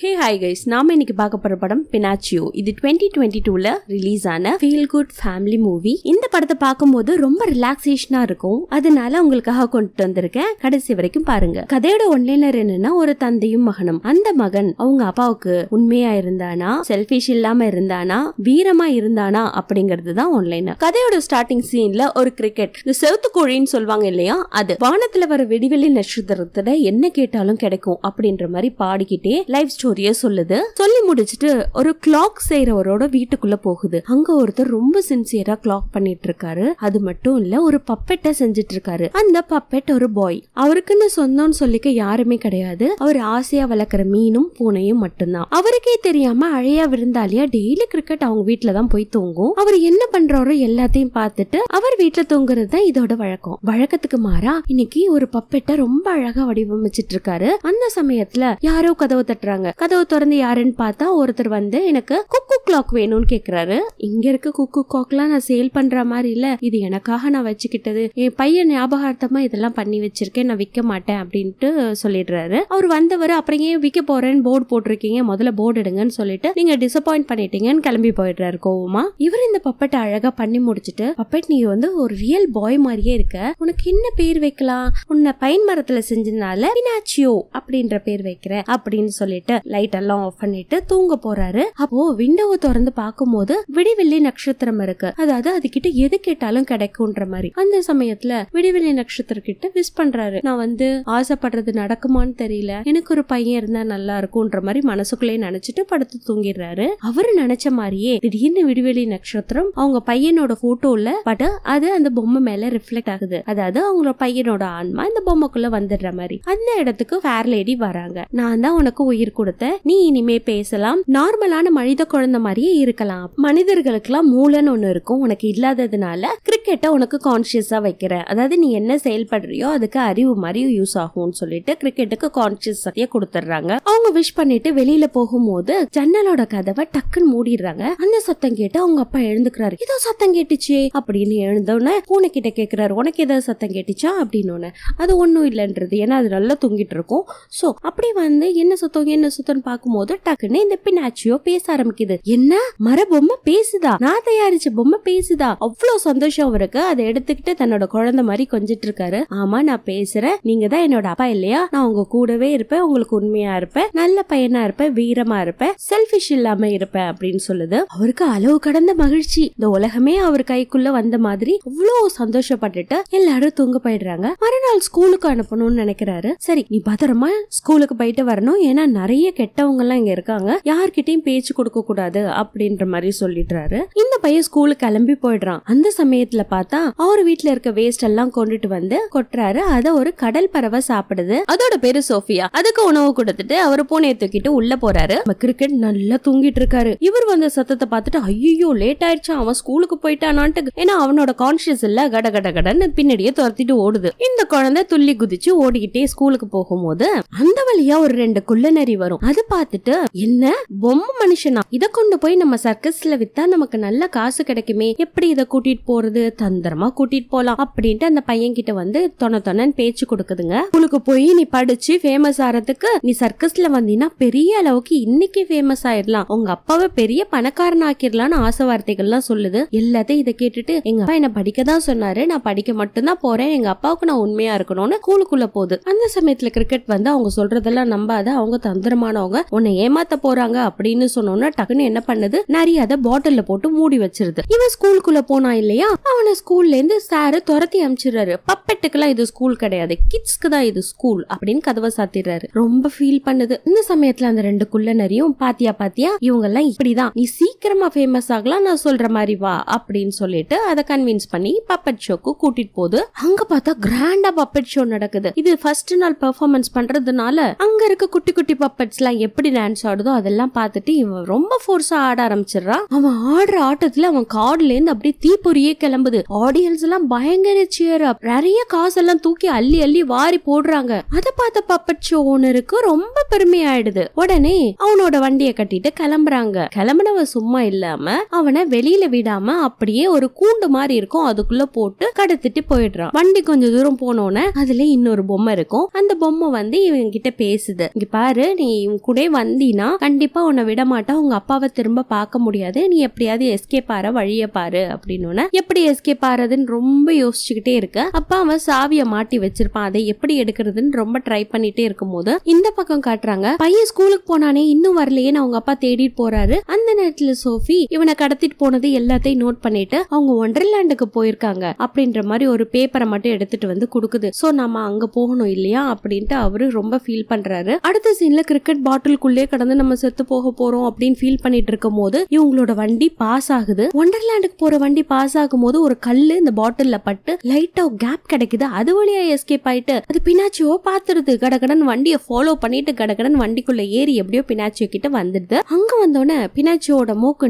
Hey hi guys நாம இன்னைக்கு பார்க்க போற படம் பினாச்சியோ இது டுவெண்ட்டி டுவெண்ட்டி டூல ரிலீஸ் ஆன ஃபீல் குட் ஃபேமிலி மூவி இந்த படத்தை பார்க்கும்போது ரொம்ப ரிலாக்ஸேஷனா இருக்கும். அதனால உங்களுக்காக கொண்டு வந்திருக்கேன். கடைசி வரைக்கும் பாருங்க. கதையோட ஒன்லைனர் என்னன்னா ஒரு தந்தையும் மகனும். அந்த மகன் அவங்க அப்பாவுக்கு உண்மையா இருந்தானா செல்ஃபிஷ் இல்லாம இருந்தானா வீரமா இருந்தானா அப்படிங்கிறது தான் ஒன்லைனர். கதையோட ஸ்டார்டிங் சீன்ல ஒரு கிரிக்கெட் இந்த செவத்து கோழின்னு சொல்லுவாங்க இல்லையா? அது வானத்துல வர வெடிவெளி நட்சத்திரத்துல என்ன கேட்டாலும் கிடைக்கும் அப்படின்ற மாதிரி பாடிக்கிட்டே லைஃப் ஸ்டோரி ஸ்டோரிய சொல்லுது. சொல்லி முடிச்சிட்டு ஒரு கிளாக் செய்யறவரோட வீட்டுக்குள்ள போகுது. அங்க ஒருத்தர் ரொம்ப சின்சியரா கிளாக் பண்ணிட்டு இருக்காரு அது மட்டும் இல்ல ஒரு பப்பெட்டை செஞ்சுட்டு இருக்காரு அந்த பப்பெட் ஒரு பாய் அவருக்குன்னு சொந்தம்னு சொல்லிக்க யாருமே கிடையாது. அவர் ஆசையா வளர்க்குற மீனும் பூனையும் மட்டும்தான். அவருக்கே தெரியாம அழையா விருந்தாளியா டெய்லி கிரிக்கெட் அவங்க வீட்டுல தான் போய் தூங்கும். அவர் என்ன பண்றாரோ எல்லாத்தையும் பார்த்துட்டு அவர் வீட்டுல தூங்குறது தான் இதோட வழக்கம். வழக்கத்துக்கு மாறா இன்னைக்கு ஒரு பப்பெட்டை ரொம்ப அழகா வடிவமைச்சிட்டு இருக்காரு அந்த சமயத்துல யாரோ கதவு தட்டுறாங்க. கதவு திறந்து யாருன்னு பார்த்தா ஒருத்தர் வந்து எனக்கு குக்கு கிளாக் வேணும்னு கேக்குறாரு. இங்க இருக்க குக்கு கிளாக்லாம் நான் சேல் பண்ற மாதிரி இல்ல. இது எனக்காக நான் வச்சுக்கிட்டது. என் பையன் ஞாபகார்த்தமா இதெல்லாம் பண்ணி வச்சிருக்கேன். நான் விற்க மாட்டேன் அப்படின்ட்டு சொல்லிடுறாரு. அவர் வந்தவர் அப்புறம் ஏன் விற்க போறேன்னு போர்டு போட்டிருக்கீங்க. முதல்ல போர்டு எடுங்கன்னு சொல்லிட்டு நீங்க டிசப்பாயிண்ட் பண்ணிட்டீங்கன்னு கிளம்பி போயிடுறாரு கோவமா. இவர் இந்த பப்பட்டை அழகா பண்ணி முடிச்சிட்டு பப்பட் நீ வந்து ஒரு ரியல் பாய் மாதிரியே இருக்க. உனக்கு என்ன பேர் வைக்கலாம்? உன்னை பைன் மரத்துல செஞ்சதுனால பினாச்சியோ அப்படின்ற பேர் வைக்கிற அப்படின்னு சொல்லிட்டு லைட் எல்லாம் ஆஃப் பண்ணிட்டு தூங்க போறாரு. அப்போ விண்டோவை திறந்து பார்க்கும்போது விடிவெள்ளி நட்சத்திரம் இருக்கு. அதாவது அது கிட்ட எது கேட்டாலும் கிடைக்கும்ன்ற மாதிரி. அந்த சமயத்துல விடிவெள்ளி நட்சத்திரம் கிட்ட விஷ் பண்றாரு. நான் வந்து ஆசைப்படுறது நடக்குமான்னு தெரியல. எனக்கு ஒரு பையன் இருந்தா நல்லா இருக்கும்ன்ற மாதிரி மனசுக்குள்ளே நினைச்சிட்டு படுத்து தூங்கிடுறாரு. அவரு நினைச்ச மாதிரியே திடீர்னு விடிவெளி நட்சத்திரம் அவங்க பையனோட போட்டோல பட் அது அந்த பொம்மை மேல ரிஃப்ளெக்ட் ஆகுது. அதாவது அவங்களோட பையனோட ஆன்மா இந்த பொம்மைக்குள்ள வந்துடுற மாதிரி. அந்த இடத்துக்கு ஃபேர் லேடி வராங்க. நான் தான் உனக்கு உயிர் கூட கொடுத்த நீ இனிமே பேசலாம். நார்மலான மனித குழந்தை மாதிரியே இருக்கலாம். மனிதர்களுக்கெல்லாம் மூளைன்னு ஒண்ணு இருக்கும். உனக்கு இல்லாததுனால கிரிக்கெட்டை உனக்கு கான்சியஸா வைக்கிற. அதாவது நீ என்ன செயல்படுறியோ அதுக்கு அறிவு மாதிரி யூஸ் ஆகும்னு சொல்லிட்டு கிரிக்கெட்டுக்கு கான்சியஸ் சத்திய கொடுத்துட்றாங்க. அவங்க விஷ் பண்ணிட்டு வெளியில போகும்போது ஜன்னலோட கதவை டக்குன்னு மூடிடுறாங்க. அந்த சத்தம் கேட்டு அவங்க அப்பா எழுந்துக்கிறாரு. ஏதோ சத்தம் கேட்டுச்சே அப்படின்னு எழுந்தோடனே பூனை கிட்ட கேக்குறாரு. உனக்கு ஏதாவது சத்தம் கேட்டுச்சா? அப்படின்னு அது ஒண்ணும் இல்லைன்றது. ஏன்னா அது நல்லா தூங்கிட்டு இருக்கும். சோ அப்படி வந்து என்ன சத்தம் என்ன சத்தம்னு பார்க்கும்போது டக்குன்னு இந்த பினாச்சியோ பேச ஆரம்பிக்குது. என்ன? மர பொம்மை பேசுதா? நான் தயாரிச்ச பொம்மை பேசுதா? அவ்வளவு சந்தோஷம் இருக்கு அதை எடுத்துக்கிட்டு தன்னோட குழந்தை மாதிரி கொஞ்சிட்டு இருக்காரு ஆமா நான் பேசுறேன். நீங்க தான் என்னோட அப்பா இல்லையா? நான் உங்க கூடவே இருப்பேன். உங்களுக்கு உண்மையா இருப்பேன். நல்ல பையனா இருப்பேன். வீரமா இருப்பேன். செல்ஃபிஷ் இல்லாம இருப்பேன் அப்படின்னு சொல்லுது. அவருக்கு அளவு கடந்த மகிழ்ச்சி. இந்த உலகமே அவர் கைக்குள்ள வந்த மாதிரி அவ்வளவு சந்தோஷப்பட்டுட்டு எல்லாரும் தூங்க போயிடுறாங்க. மறுநாள் ஸ்கூலுக்கு அனுப்பணும்னு நினைக்கிறாரு. சரி நீ பத்திரமா ஸ்கூலுக்கு போயிட்டு வரணும். ஏன்னா நிறைய கெட்டவங்க எல்லாம் இங்க இருக்காங்க. யார்கிட்டயும் பேச்சு கொடுக்க கூடாது அப்படின்ற மாதிரி சொல்லிடுறாரு. இந்த பையன் ஸ்கூலுக்கு கிளம்பி போயிடுறான். அந்த சமயத்துல பார்த்தா அவர் வீட்டுல இருக்க வேஸ்ட் எல்லாம் கொண்டுட்டு வந்து கொட்டுறாரு. அத ஒரு கடல் பறவை சாப்பிடுது. அதோட பேரு சோஃபியா. அதுக்கு உணவு கொடுத்துட்டு அவர் பூனையை தூக்கிட்டு உள்ள போறாரு. கிரிக்கெட் நல்லா தூங்கிட்டு இருக்காரு. இவர் வந்த சத்தத்தை பார்த்துட்டு ஐயோ லேட் ஆயிடுச்சு. அவன் ஸ்கூலுக்கு போயிட்டானான்ட்டு. ஏன்னா அவனோட கான்சியஸ் இல்ல. கட கட கடன்னு பின்னாடியே துரத்திட்டு ஓடுது. இந்த குழந்தை துள்ளி குதிச்சு ஓடிக்கிட்டே ஸ்கூலுக்கு போகும்போது அந்த வழியா ஒரு ரெண்டு குள்ளநரி வரும். அது பார்த்துட்டு என்ன? பொம்மை மனுஷனா? இத கொண்டு போய் நம்ம சர்க்கஸ்ல வித்தா நமக்கு நல்ல காசு கிடைக்குமே. எப்படி இத கூட்டிட்டு போறது? தந்திரமா கூட்டிட்டு போலாம் அப்படின்ட்டு அந்த பையன் கிட்ட வந்து தொன தொணன்னு பேச்சு கொடுக்குதுங்க. ஸ்கூலுக்கு போய் நீ படிச்சு ஃபேமஸ் ஆறதுக்கு நீ சர்க்கஸ்ல வந்தீங்கன்னா பெரிய அளவுக்கு இன்னைக்கு ஃபேமஸ் ஆயிடலாம். உங்க அப்பாவை பெரிய பணக்காரன் ஆக்கிடலாம்னு ஆசை வார்த்தைகள்லாம் சொல்லுது. எல்லாத்தையும் இதை கேட்டுட்டு எங்க அப்பா என்ன படிக்க தான் சொன்னாரு. நான் படிக்க மட்டும்தான் போறேன். எங்க அப்பாவுக்கு நான் உண்மையா இருக்கணும்னு கூலுக்குள்ள போகுது. அந்த சமயத்துல கிரிக்கெட் வந்து அவங்க சொல்றதெல்லாம் நம்பாத அவங்க தந்திரமா தந்திரமானவங்க உன்னை ஏமாத்த போறாங்க அப்படின்னு சொன்னோன்னா டக்குன்னு என்ன பண்ணுது? நிறைய அதை பாட்டில்ல போட்டு மூடி வச்சிருது. இவன் ஸ்கூலுக்குள்ள போனா இல்லையா? அவனை ஸ்கூல்ல இருந்து சாரு துரத்தி அமிச்சிடுறாரு. பப்பெட்டுக்கெல்லாம் இது ஸ்கூல் கிடையாது. கிட்ஸ்க்கு தான் இது ஸ்கூல் அப்படின்னு கதவை சாத்திடுறாரு. ரொம்ப ஃபீல் பண்ணுது. இந்த சமயத்துல அந்த ரெண்டு குள்ளனரையும் பாத்தியா பாத்தியா இவங்க எல்லாம் இப்படிதான். நீ சீக்கிரமா ஃபேமஸ் ஆகலாம் நான் சொல்ற மாதிரி வா அப்படின்னு சொல்லிட்டு அதை கன்வின்ஸ் பண்ணி பப்பட் ஷோக்கு கூட்டிட்டு போகுது. அங்க பார்த்தா கிராண்டா பப்பட் ஷோ நடக்குது. இது ஃபர்ஸ்ட் நாள் பெர்ஃபார்மன்ஸ் பண்றதுனால அங்க இருக்க குட்டி குட்டி பப்பட்ஸ் எல்லாம் எப்படி டான்ஸ் ஆடுதோ அதெல்லாம் பார்த்துட்டு இவன் ரொம்ப ஃபோர்ஸா ஆட ஆரம்பிச்சிடுறான் அவன் ஆடுற ஆட்டத்துல அவன் கார்டுல இருந்து அப்படியே தீப்பொறியே கிளம்புது. ஆடியன்ஸ் எல்லாம் பயங்கர சியர் நிறைய காசெல்லாம் தூக்கி அள்ளி அள்ளி வாரி போடுறாங்க. அதை பார்த்த பப்பட் ஷோ ஓனருக்கு ரொம்ப பெருமையாயிடுது. உடனே அவனோட வண்டியை கட்டிட்டு கிளம்புறாங்க. கிளம்புனவன் சும்மா இல்லாம அவனை வெளியில விடாம அப்படியே ஒரு கூண்டு மாதிரி இருக்கும். அதுக்குள்ள போட்டு கடத்திட்டு போயிடுறான். வண்டி கொஞ்ச தூரம் போனோன்னே அதுல இன்னொரு பொம்மை இருக்கும். அந்த பொம்மை வந்து இவங்க கிட்ட பேசுது. இங்க பாரு நீ இவன் கூட வந்தினா கண்டிப்பா உன்னை விட மாட்டா உங்க அப்பாவை திரும்ப பார்க்க முடியாது. நீ எப்படியாவது எஸ்கேப் ஆற வழிய பாரு அப்படின்னு எப்படி எஸ்கேப் ஆறதுன்னு ரொம்ப யோசிச்சுக்கிட்டே இருக்க. அப்பா அவன் சாவிய மாட்டி வச்சிருப்பான். அதை எப்படி எடுக்கிறதுன்னு ரொம்ப ட்ரை பண்ணிட்டே இருக்கும்போது இந்த பக்கம் காட்டுறாங்க. பையன் ஸ்கூலுக்கு போனானே இன்னும் வரலையேன்னு அவங்க அப்பா தேடிட்டு போறாரு. அந்த நேரத்துல சோஃபி இவனை கடத்திட்டு போனது எல்லாத்தையும் நோட் பண்ணிட்டு அவங்க ஒண்டர்லாண்டுக்கு போயிருக்காங்க அப்படின்ற மாதிரி ஒரு பேப்பரை மட்டும் எடுத்துட்டு வந்து கொடுக்குது. சோ நம்ம அங்க போகணும் இல்லையா அப்படின்ட்டு அவரு ரொம்ப ஃபீல் பண்றாரு. அடுத்த சீன்ல கிரிக்கெட் பாட்டிலுக்குள்ளே கடந்து நம்ம செத்து போக போறோம் அப்படின்னு ஃபீல் பண்ணிட்டு இருக்கும் போது இவங்களோட வண்டி பாஸ் ஆகுது. ஒண்டர்லாண்டுக்கு போற வண்டி பாஸ் ஆகும் போது ஒரு கல்லு இந்த பாட்டில்ல பட்டு லைட்டா கேப் கிடைக்குது. அது வழியா எஸ்கேப் ஆயிட்டு அது பினாச்சியோ பாத்துருது கடகடன் வண்டியை ஃபாலோ பண்ணிட்டு கடகடன் வண்டிக்குள்ள ஏறி எப்படியோ பினாச்சியோ கிட்ட வந்துடுது. அங்க வந்தோடனே பினாச்சியோட மூக்கு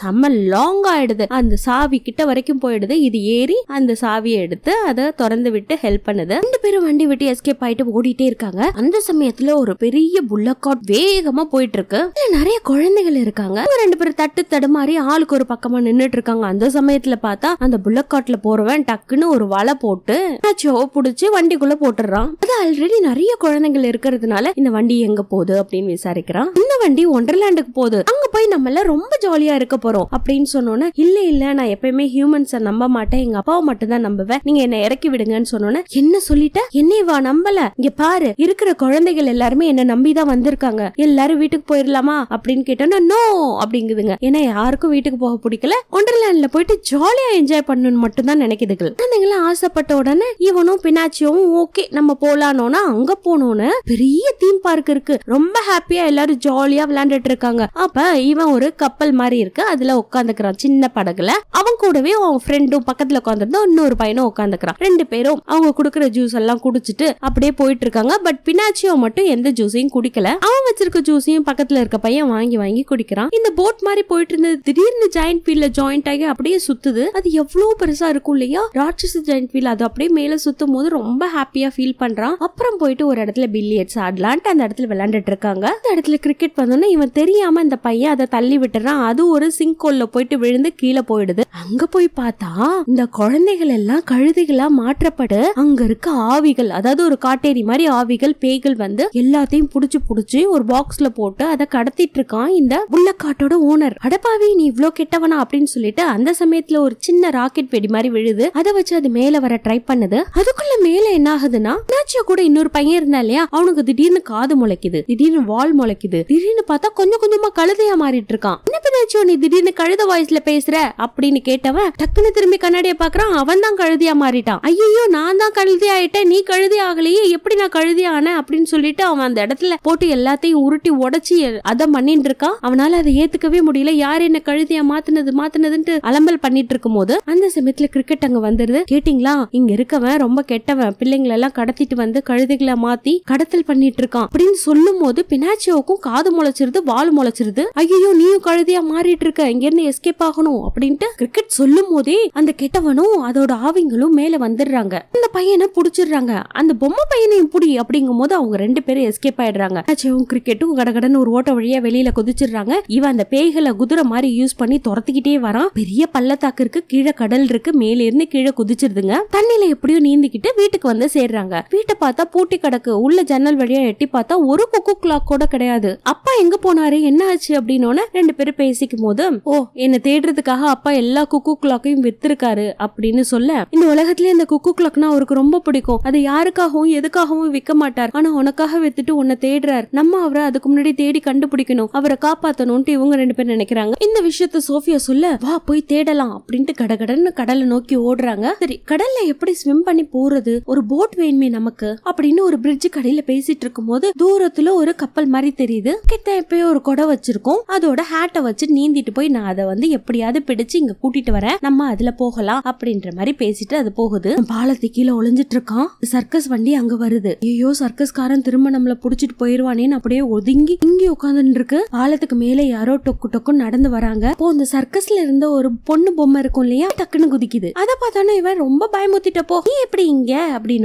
செம்ம லாங் ஆயிடுது. அந்த சாவி கிட்ட வரைக்கும் போயிடுது. இது ஏறி அந்த சாவியை எடுத்து அதை திறந்து விட்டு ஹெல்ப் பண்ணுது. ரெண்டு பேரும் வண்டி விட்டு எஸ்கேப் ஆயிட்டு ஓடிட்டே இருக்காங்க. அந்த சமயத்துல ஒரு பெரிய புல்லக்காட் வேகமா போயிட்டு இருக்கு இதுல நிறைய குழந்தைகள் இருக்காங்க. ரெண்டு பேரும் தட்டு தடுமாறி ஆளுக்கு ஒரு பக்கமா நின்னுட்டு இருக்காங்க அந்த சமயத்துல பார்த்தா அந்த புல்லக்காட்ல போறவன் டக்குன்னு ஒரு வலை போட்டு சோ புடிச்சு வண்டிக்குள்ள போட்டுறான் அது ஆல்ரெடி நிறைய குழந்தைகள் இருக்கிறதுனால இந்த வண்டி எங்க போகுது அப்படின்னு விசாரிக்கிறான். இந்த வண்டி ஒண்டர்லாண்டுக்கு போகுது. அங்க போய் நம்ம எல்லாம் ரொம்ப ஜாலியா இருக்க போறோம் அப்படின்னு சொன்னோன்னே இல்ல இல்ல நான் எப்பயுமே ஹியூமன்ஸ நம்ப மாட்டேன். எங்க அப்பாவை மட்டும் தான் நம்புவேன். நீங்க என்ன இறக்கி விடுங்கன்னு சொன்னோன்னே என்ன சொல்லிட்ட? என்னை வா நம்பல? இங்க பாரு இருக்கிற குழந்தைகள் எல்லாருமே என்ன நம்பிதான் வந்திருக்காங்க எல்லாரும் வீட்டுக்கு போயிடலாமா அப்படின்னு கேட்டோன்னா நோ அப்படிங்குதுங்க. ஏன்னா யாருக்கும் வீட்டுக்கு போக பிடிக்கல. ஒண்டர்லேண்ட்ல போயிட்டு ஜாலியா என்ஜாய் பண்ணணும்னு மட்டும் தான் நினைக்குதுகள். குழந்தைங்களும் ஆசைப்பட்ட உடனே இவனும் பினாச்சியும் ஓகே நம்ம போலானோனா அங்க போனோன்னு பெரிய தீம் பார்க் இருக்கு. ரொம்ப ஹாப்பியா எல்லாரும் ஜாலியா விளையாண்டுட்டு இருக்காங்க. அப்ப இவன் ஒரு கப்பல் மாதிரி இருக்கு. அதுல உட்காந்துக்கிறான். சின்ன படகுல. அவன் கூடவே அவன் ஃப்ரெண்டும் பக்கத்துல உட்காந்துருந்தா இன்னொரு பையனும் உட்காந்துக்கிறான். ரெண்டு பேரும் அவங்க குடுக்கிற ஜூஸ் எல்லாம் குடிச்சிட்டு அப்படியே போயிட்டு இருக்காங்க. பட் பினாச்சியோ மட்டும் எந்த ஜூஸையும் குடிக்கல. அவன் வச்சிருக்க ஜூஸையும் பக்கத்துல இருக்க பையன் வாங்கி வாங்கி குடிக்கிறான். இந்த போட் மாதிரி போயிட்டு இருந்தது திடீர்னு ஜாயிண்ட் வீல்ல ஜாயிண்ட் ஆகி அப்படியே சுத்துது. அது எவ்வளவு பெருசா இருக்கும் இல்லையா? ராட்சச ஜாயிண்ட் வீல் அது அப்படியே மேல சுத்தும் போது ரொம்ப ஹாப்பியா ஃபீல் பண்றான். அப்புறம் போயிட்டு ஒரு இடத்துல பில்லியட்ஸ் ஆடலான்ட்டு அந்த இடத்துல விளையாண்டுட்டு இருக்காங்க. அந்த இடத்துல கிரிக்கெட் வந்தோன்னே இவன் தெரியாம இந்த பையன் அதை தள்ளி விட்டுறான். அது ஒரு சிங்கோல்ல போயிட்டு விழுந்து கீழே போயிடுது. அங்க போய் பார்த்தா இந்த குழந்தைகள் எல்லாம் கழுதைகளா மாற்றப்பட்டு அங்க இருக்க ஆவிகள் அதாவது ஒரு காட்டேரி மாதிரி ஆவிகள் பேய்கள் வந்து எல்லாத்தையும் புடிச்சு புடிச்சு ஒரு பாக்ஸ்ல போட்டு அதை கடத்திட்டு இருக்கான் இந்த புல்லக்காட்டோட ஓனர் அடப்பாவி நீ இவ்ளோ கெட்டவனா அப்படின்னு சொல்லிட்டு அந்த சமயத்துல ஒரு சின்ன ராக்கெட் வெடி மாதிரி விழுது. அதை வச்சு அது மேல வர ட்ரை பண்ணுது. அதுக்குள்ள மேல என்ன ஆகுதுன்னா நாச்சியா கூட இன்னொரு பையன் இருந்தா இல்லையா? அவனுக்கு திடீர்னு காது முளைக்குது. திடீர்னு வால் முளைக்குது. திடீர்னு பார்த்தா கொஞ்சம் கொஞ்சமா கழுதையா மாறிட்டு இருக்கான். என்ன பின்னாச்சியோ நீ திடீர்னு கழுத வாய்ஸ்ல பேசுற? அப்படின்னு கேட்டவன் டக்குன்னு திரும்பி கண்ணாடியை பாக்குறான் அவன் தான் கழுதியா மாறிட்டான். ஐயோ நான் தான் கழுதி ஆயிட்டேன் நீ கழுதி ஆகலையே எப்படி நான் கழுதி ஆனேன் அப்படின்னு சொல்லிட்டு அவன் அந்த இடத்துல போட்டு எல்லாத்தையும் உருட்டி உடைச்சி அதை பண்ணிட்டு இருக்கான் அவனால அதை ஏத்துக்கவே முடியல. யார் என்ன கழுதியா மாத்துனது மாத்துனதுன்ட்டு அலம்பல் பண்ணிட்டு இருக்கும் போது அந்த சமயத்துல கிரிக்கெட் அங்க வந்துருது. கேட்டிங்களா? இங்க இருக்கவன் ரொம்ப கெட்டவன். பிள்ளைங்களை எல்லாம் கடத்திட்டு வந்து கழுதைகளை மாத்தி கடத்தல் பண்ணிட்டு இருக்கான். அப்படின்னு சொல்லும் போது பினாச்சியோவுக்கும் காது முளைச்சிருது வால் முளைச்சிருது. ஐயோ நீயும் கழுதியா மாறிட்டு இருக்க. இங்க இருந்து எஸ்கேப் ஆகணும் அப்படின்ட்டு கிரிக்கெட் சொல்லும் போதே அந்த கெட்டவனும் அதோட ஆவிங்களும் மேல வந்துடுறாங்க. அந்த பையனை புடிச்சிடுறாங்க. அந்த பொம்மை பையனையும் புடி அப்படிங்கும் போது அவங்க ரெண்டு பேரும் எஸ்கேப் ஆயிடுறாங்க. பினாச்சியோவும் கிரிக்கெட்டும் கடகடன்னு ஒரு ஓட்ட வழியா வெளியில குதிச்சிடுறாங்க. இவன் அந்த பேய்களை குதிரை மாதிரி யூஸ் பண்ணி துரத்திக்கிட்டே வரான். பெரிய பள்ளத்தாக்கு இருக்கு கீழே கடல் இருக்கு மேல இருந்து கீழே குதிச்சிருதுங்க. தண்ணியில எப்படியோ நீந்திக்கிட்டு வீட்டுக்கு வந்து சேர்றாங்க. வீட்டை பார்த்தா பூட்டி கிடக்கு உள்ள ஜன்னல் வழியா எட்டி பார்த்தா ஒரு குக்கு கிளாக் கூட கிடையாது. அப்பா எங்க போனாரு என்ன ஆச்சு அப்படின்னு ரெண்டு பேரும் பேசிக்கும் போது ஓ என்ன தேடுறதுக்காக அப்பா எல்லா குக்கு கிளாக்கையும் வித்திருக்காரு அப்படின்னு சொல்ல இந்த உலகத்துல இந்த குக்கு கிளாக்னா அவருக்கு ரொம்ப பிடிக்கும். அது யாருக்காகவும் எதுக்காகவும் விற்க மாட்டார். ஆனா உனக்காக வித்துட்டு உன்னை தேடுறாரு. நம்ம அவரை அதுக்கு முன்னாடி தேடி கண்டுபிடிக்கணும் அவரை காப்பாத்தணும்ட்டு இவங்க ரெண்டு பேரும் நினைக்கிறாங்க. இந்த விஷயத்த சோஃபியா சொல்ல வா போய் தேடலாம் அப்படின்ட்டு கடகடன்னு கடலை நோக்கி ஓடுறாங்க. சரி கடல்ல எப்படி ஸ்விம் பண்ணி போறது? ஒரு போட் வேணுமே நமக்கு அப்படின்னு ஒரு பிரிட்ஜ் கடையில பேசிட்டு இருக்கும்போது தூரத்துல ஒரு கப்பல் மாதிரி தெரியுது. கிட்ட எப்பயோ ஒரு குடை வச்சிருக்கோம். அதோட ஹேட்டை வச்சு நீந்திட்டு போய் நான் அதை வந்து எப்படியாவது பிடிச்சு இங்க கூட்டிட்டு வரேன். நம்ம அதுல போகலாம் அப்படின்ற மாதிரி பேசிட்டு அது போகுது. பாலத்து கீழே ஒளிஞ்சிட்டு இருக்கான். சர்க்கஸ் வண்டி அங்க வருது. ஐயோ சர்க்கஸ்காரன் திரும்ப நம்மள புடிச்சிட்டு அப்படின்னு அப்படியே ஒதுங்கி இங்கே உட்காந்துட்டு இருக்கு பாலத்துக்கு மேல யாரோ டொக்கு டொக்கு நடந்து வராங்க. இப்போ இந்த சர்க்கஸ்ல இருந்த ஒரு பொண்ணு பொம்மை இருக்கும் இல்லையா டக்குன்னு குதிக்குது. அதை பார்த்தானே இவன் ரொம்ப பயமுத்திட்டப்போ நீ எப்படி இங்க? அப்படின்னு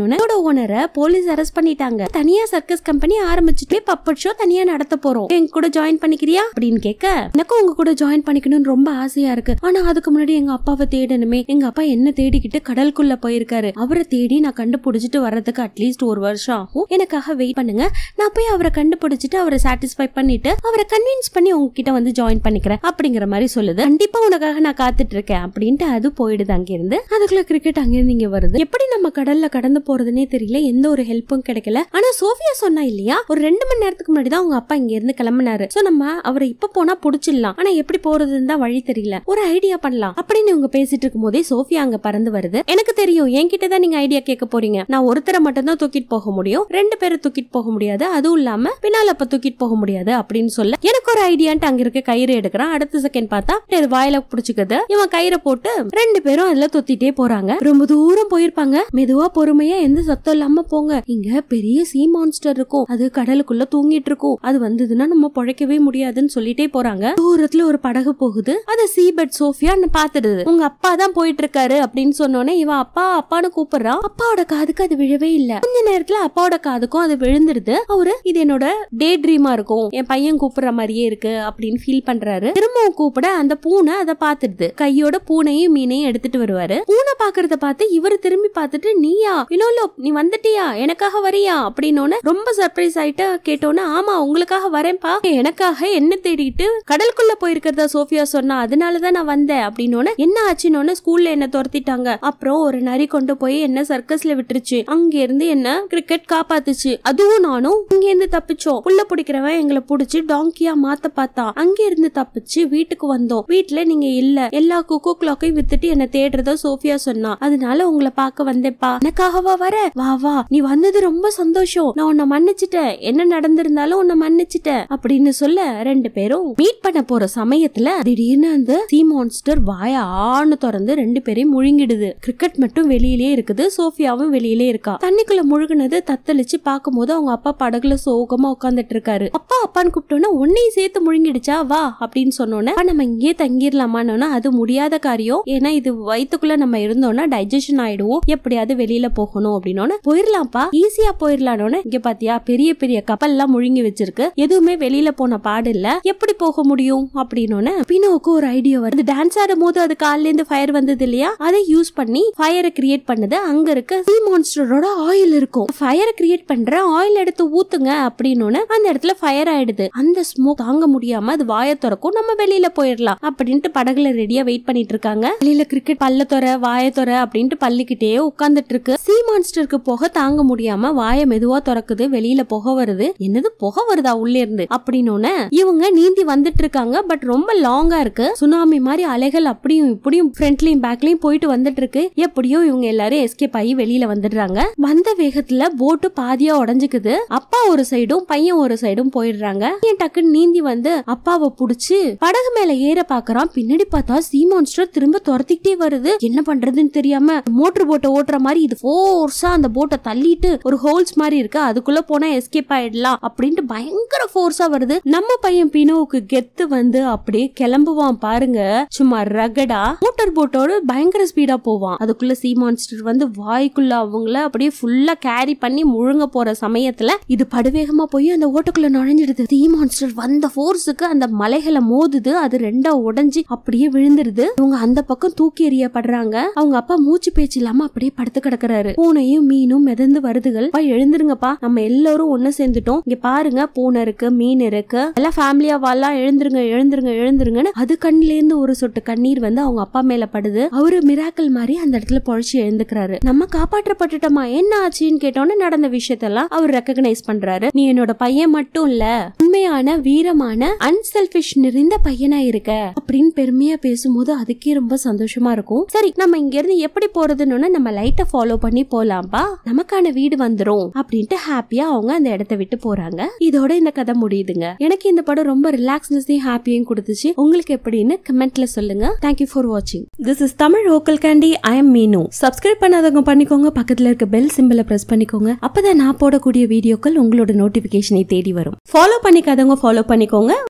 ஓனரை போலீஸ் அரெஸ்ட் பண்ணிட்டாங்க. தனியா சர்க்கஸ் கம்பெனி ஆரம்பிச்சுட்டு பப்பட் ஷோ தனியா நடத்த போறோம். எங்க கூட ஜாயின் பண்ணிக்கிறியா? அப்படின்னு கேட்க எனக்கும் உங்க கூட ஜாயின் பண்ணிக்கணும்னு ரொம்ப ஆசையா இருக்கு. ஆனா அதுக்கு முன்னாடி எங்க அப்பாவை தேடணுமே. எங்க அப்பா என்ன தேடிக்கிட்டு கடலுக்குள்ள போயிருக்காரு. அவரை தேடி நான் கண்டுபிடிச்சிட்டு வர்றதுக்கு அட்லீஸ்ட் ஒரு வருஷம் ஆகும். எனக்காக வெயிட் பண்ணுங்க. நான் போய் அவரை கண்டுபிடிச்சிட்டு அவரை சாட்டிஸ்ஃபை பண்ணிட்டு அவரை கன்வின்ஸ் பண்ணி உங்ககிட்ட வந்து ஜாயின் பண்ணிக்கிறேன் அப்படிங்கிற மாதிரி சொல்லுது. கண்டிப்பா உனக்காக நான் காத்துட்டு இருக்கேன் அப்படின்ட்டு அது போயிடுது அங்கிருந்து. அதுக்குள்ள கிரிக்கெட் அங்கிருந்து இங்க வருது. எப்படி நம்ம கடல்ல கடந்து போறதுனே தெரியல. எந்த ஒரு ஹெல்ப்பும் கிடைக்கல. ஆனா சோஃபியா சொன்னா இல்லையா? ஒரு ரெண்டு மணி நேரத்துக்கு முன்னாடி தான் உங்க அப்பா இங்க இருந்து கிளம்பினாரு. சோ நம்ம அவரை இப்ப போனா புடிச்சிடலாம். ஆனா எப்படி போறதுன்னு தான் வழி தெரியல. ஒரு ஐடியா பண்ணலாம். அப்படின்னு இவங்க பேசிட்டு இருக்கும் போதே சோஃபியா அங்க பறந்து வருது. எனக்கு தெரியும் என்கிட்ட தான் நீங்க ஐடியா கேட்க போறீங்க. நான் ஒருத்தரை மட்டும் தான் தூக்கிட்டு போக முடியும். ரெண்டு பேரை தூக்கிட்டு போக முடியாது. அதுவும் இல்லாம பின்னால அப்ப தூக்கிட்டு போக முடியாது அப்படின்னு சொல்ல எனக்கு ஒரு ஐடியான்ட்டு அங்க இருக்க கயிறு எடுக்கிறான். அடுத்த செகண்ட் பார்த்தா இது வாயில புடிச்சுக்குது. இவன் கயிறை போட்டு ரெண்டு பேரும் அதுல தொத்திட்டே போறாங்க. ரொம்ப தூரம் போயிருப்பாங்க. மெதுவா பொறுமையா எந்த சத்தம் இல்லாம போங்க. இங்க பெரிய சீ மான்ஸ்டர் இருக்கும். அது கடலுக்குள்ள தூங்கிட்டு இருக்கும். அது வந்ததுன்னா நம்ம பொழைக்கவே முடியாதுன்னு சொல்லிட்டே போறாங்க. தூரத்துல ஒரு படகு போகுது. அத சீபெட் சோஃபியா பாத்துடுது உங்க அப்பா தான் போயிட்டு இருக்காரு அப்படின்னு சொன்னோன்னே இவன் அப்பா அப்பான்னு கூப்பிடுறான். அப்பாவோட காதுக்கு அது விழவே இல்ல. கொஞ்ச நேரத்துல அப்பாவோட காதுக்கும் அது விழுந்துருது அவரு இது என்னோட டே ட்ரீமா இருக்கும். என் பையன் கூப்பிடுற மாதிரியே இருக்கு அப்படின்னு ஃபீல் பண்றாரு. திரும்பவும் கூப்பிட அந்த பூனை அதை பாத்துடுது கையோட பூனையும் மீனையும் எடுத்துட்டு வருவாரு. பூனை பாக்குறத பார்த்து இவர் திரும்பி பார்த்துட்டு நீயா? இல்லோ நீ வந்துட்டியா? எனக்காக வரியா? அப்படின்னு ரொம்ப சர்ப்ரைஸ் ஆயிட்டு கேட்டோன்னே ஆமா உங்களுக்காக வரேன்ப்பா. எனக்காக என்ன தேடிட்டு கடலுக்குள்ள போயிருக்கிறதா சோஃபியா சொன்னா அதனாலதான் நான் வந்தேன். அப்படின்னு என்ன ஆச்சுன்னு ஸ்கூல்ல என்ன துரத்திட்டாங்க. அப்புறம் ஒரு நரி கொண்டு போய் என்ன சர்க்கஸ்ல விட்டுருச்சு. அங்க இருந்து என்ன கிரிக்கெட் காப்பாத்துச்சு. அதுவும் நானும் இங்க இருந்து தப்பிச்சோம் புள்ள பிடிக்கிறவன் எங்களை புடிச்சு டாங்கியா மாத்த பார்த்தா அங்க இருந்து தப்பிச்சு வீட்டுக்கு வந்தோம். வீட்டுல நீங்க இல்ல. எல்லா குக்கோ கிளாக்கையும் வித்துட்டு என்ன தேடுறதா சோஃபியா சொன்னா. அதனால உங்களை பார்க்க வந்தேப்பா எனக்காகவா வர? வா வா. நீ வந்தது ரொம்ப சந்தோஷம். நான் உன்னை மன்னிச்சிட்டேன். என்ன நடந்திருந்தாலும் உன்னை மன்னிச்சிட்டேன். அப்படின்னு சொல்ல ரெண்டு பேரும் மீட் பண்ண போற சமயத்துல திடீர்னு அந்த சீ மான்ஸ்டர் வாய ஆணு திறந்து ரெண்டு பேரையும் முழுங்கிடுது. கிரிக்கெட் மட்டும் வெளியிலே இருக்குது. சோஃபியாவும் வெளியிலே இருக்கா. தண்ணிக்குள்ள முழுகுனது தத்தளிச்சு பார்க்கும்போது அவங்க அப்பா படகுல சோகமா உட்காந்துட்டு இருக்காரு. அப்பா அப்பான்னு கூப்பிட்டோன்னா உன்னையும் சேர்த்து முழுங்கிடுச்சா? வா அப்படின்னு சொன்னோன்னே நம்ம இங்கேயே தங்கிடலாமான்னு அது முடியாத காரியம். ஏன்னா இது வயிற்றுக்குள்ள நம்ம இருந்தோம்னா டைஜஷன் ஆயிடுவோம். எப்படியாவது வெளியில போகணும் அப்படின்னு போயிடலாம்ப்பா ஈஸியா போயிடலான்னு இங்க பாத்தியா பெரிய பெரிய கப்பல்லாம் முழுங்கி வச்சிருக்கு. எதுவுமே வெளியில போன பாடு இல்ல. எப்படி போக முடியும்? அப்படின்னு பினோவுக்கு ஒரு ஐடியா வருது. டான்ஸ் ஆடும் போது அது கால்ல இருந்து ஃபயர் வந்தது இல்லையா? அதை யூஸ் பண்ணி ஃபயரை கிரியேட் பண்ணுது. அங்க இருக்க சீ மான்ஸ்டரோட ஆயில் இருக்கும். ஃபயரை கிரியேட் பண்ற ஆயில் எடுத்து ஊத்துங்க அப்படின்னு அந்த இடத்துல ஃபயர் ஆயிடுது. அந்த ஸ்மோக் தாங்க முடியாம அது வாய திறக்கும் நம்ம வெளியில போயிடலாம் அப்படின்ட்டு படகுல ரெடியா வெயிட் பண்ணிட்டு இருக்காங்க. வெளியில கிரிக்கெட் பல்ல தொற வாய தொற அப்படின்ட்டு பள்ளிக்கிட்டே உட்காந்துட்டு இருக்கு. சீ மான்ஸ்டருக்கு போக தாங்க முடியாம வாய மெதுவா திறக்குது வெளியில புகை வருது. என்னது புகை வருதா உள்ள இருந்து? அப்படின்னு இவங்க நீந்தி வந்துட்டு இருக்காங்க பட் ரொம்ப லாங்கா இருக்கு. சுனாமி மாதிரி அலைகள் அப்படியும் இப்படியும் ஃப்ரண்ட்லயும் பேக்லயும் போயிட்டு வந்துட்டு இருக்கு. எப்படியோ இவங்க எல்லாரும் எஸ்கேப் ஆகி வெளியில வந்துடுறாங்க. வந்த வேகத்துல போட்டு பாதியா உடஞ்சுக்குது. அப்பா ஒரு சைடும் பையன் ஒரு சைடும் போயிடுறாங்க. பையன் டக்குன்னு நீந்தி வந்து அப்பாவை புடிச்சு படகு மேல ஏற பாக்குறான். பின்னாடி பார்த்தா சீ மான்ஸ்டர் திரும்ப துரத்திக்கிட்டே வருது. என்ன பண்றதுன்னு தெரியாம மோட்டர் போட்டை ஓட்டுற மாதிரி இது ஃபோர்ஸா அந்த போட்டை தள்ளிட்டு ஒரு ஹோல்ஸ் மாதிரி இருக்கு. அதுக்குள்ள போனா எஸ்கேப் ஆயிடலாம் அப்படின்ட்டு பயங்கர ஃபோர்ஸா வருது. நம்ம பையன் பினோவுக்கு கெத்து வந்து அப்படியே கிளம்புவான் பாருங்க. சும்மா ரகடா. மோட்டர் போட்டோட பயங்கர ஸ்பீடா போவான். அதுக்குள்ள சீ மான்ஸ்டர் வந்து வாய்க்குள்ள அவங்கள அப்படியே ஃபுல்லா கேரி பண்ணி முழுங்க போற சமயத்துல இது படுவேகமா போய் அந்த ஓட்டுக்குள்ள நுழைஞ்சிடுது. தீ மான்ஸ்டர் வந்த ஃபோர்ஸுக்கு அந்த மலைகளை மோதுது. அது ரெண்டா உடைஞ்சு அப்படியே விழுந்துருது. இவங்க அந்த பக்கம் தூக்கி எறியப்படுறாங்க. அவங்க அப்பா மூச்சு பேச்சு இல்லாம அப்படியே படுத்து கிடக்குறாரு. பூனையும் மீனும் மிதந்து வருதுகள். அப்பா எழுந்துருங்கப்பா. நம்ம எல்லாரும் ஒண்ணு சேர்ந்துட்டோம். இங்க பாருங்க பூனை இருக்கு மீன் இருக்கு. எல்லாம் ஃபேமிலியா வாழலாம். எழுந்துருங்க எழுந்துருங்க எழுந்துருங்கன்னு அது கண்ணில இருந்து ஒரு சொட்டு கண்ணீர் வந்து அவங்க அப்பா மேல படுது. அவரு மிராக்கள் மாதிரி அந்த இடத்துல பொழைச்சு எழுந்துக்கிறாரு. நம்ம காப்பாற்றப்பட்டுட்டோமா? என்ன ஆச்சுன்னு கேட்டோன்னு நடந்த விஷயத்தெல்லாம் அவர் ரெக்கக்னைஸ் பண்றாரு. நீ என்னோட பையன் மட்டும் இல்ல உண்மையான வீரமான அன்செல்பிஷ் நிறைந்த பையனா இருக்க அப்படின்னு பெருமையா பேசும்போது அதுக்கே ரொம்ப சந்தோஷமா இருக்கும். சரி நம்ம இங்க இருந்து எப்படி போறதுன்னு நம்ம லைட்டை ஃபாலோ பண்ணி போலாம்பா? நமக்கான வீடு வந்துரும் அப்படின்ட்டு ஹாப்பியா அவங்க அந்த இடத்த விட்டு போறாங்க. இதோட இந்த கதை முடியுதுங்க. எனக்கு இந்த படம் ரொம்ப ரிலாக்ஸ்னஸையும் ஹாப்பியும் கொடுத்துச்சு. உங்களுக்கு எப்படின்னு கமெண்ட்ல சொல்லுங்க. தேங்க்யூ ஃபார் வாட்சிங் this is Tamil vocal candy I am Meenu subscribe பண்ணாதவங்க பண்ணிக்கோங்க. பக்கத்துல இருக்க பெல் சிம்பிளை பிரஸ் பண்ணிக்கோங்க. அப்பதான் நான் போடக்கூடிய வீடியோக்கள் உங்களோட நோட்டிஃபிகேஷனை தேடி வரும். ஃபாலோ பண்ணிக்காதவங்க ஃபாலோ பண்ணிக்கோங்க.